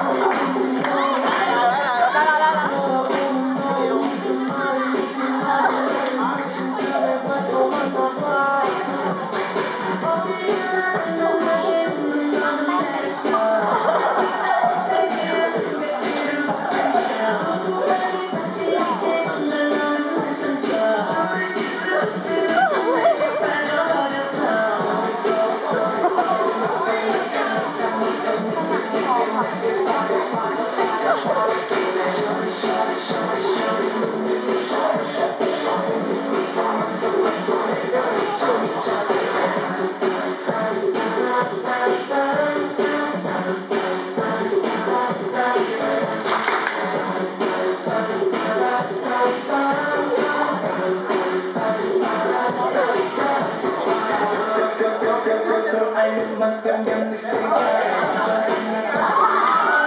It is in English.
来来来来来来 Ay, magkanyang isip Ay, magkanyang isip